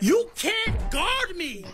You can't guard me!